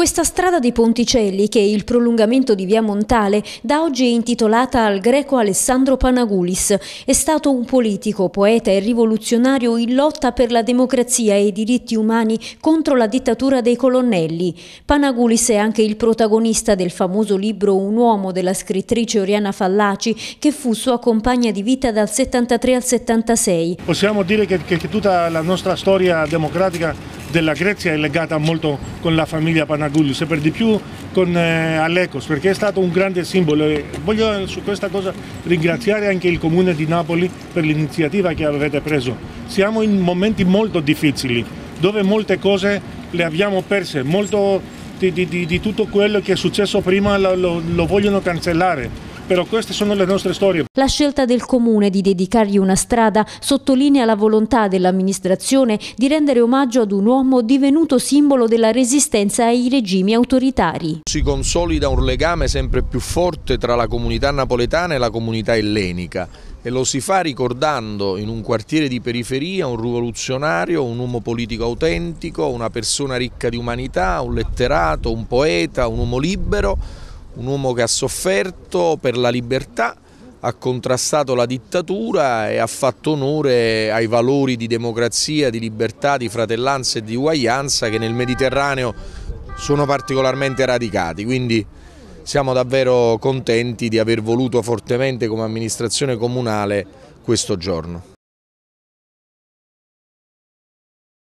Questa strada dei Ponticelli, che è il prolungamento di Via Montale, da oggi è intitolata al greco Alessandro Panagulis. È stato un politico, poeta e rivoluzionario in lotta per la democrazia e i diritti umani contro la dittatura dei colonnelli. Panagulis è anche il protagonista del famoso libro Un uomo della scrittrice Oriana Fallaci, che fu sua compagna di vita dal 73 al 76. Possiamo dire che, che tutta la nostra storia democratica della Grecia è legata molto con la famiglia Panagulis e per di più con eh, Alekos perché è stato un grande simbolo e voglio su questa cosa ringraziare anche il comune di Napoli per l'iniziativa che avete preso. Siamo in momenti molto difficili dove molte cose le abbiamo perse, molto di, di, di tutto quello che è successo prima lo, lo, lo vogliono cancellare però queste sono le nostre storie. La scelta del Comune di dedicargli una strada sottolinea la volontà dell'amministrazione di rendere omaggio ad un uomo divenuto simbolo della resistenza ai regimi autoritari. Si consolida un legame sempre più forte tra la comunità napoletana e la comunità ellenica e lo si fa ricordando in un quartiere di periferia un rivoluzionario, un uomo politico autentico, una persona ricca di umanità, un letterato, un poeta, un uomo libero un uomo che ha sofferto per la libertà, ha contrastato la dittatura e ha fatto onore ai valori di democrazia, di libertà, di fratellanza e di uguaglianza che nel Mediterraneo sono particolarmente radicati. Quindi siamo davvero contenti di aver voluto fortemente come amministrazione comunale questo giorno.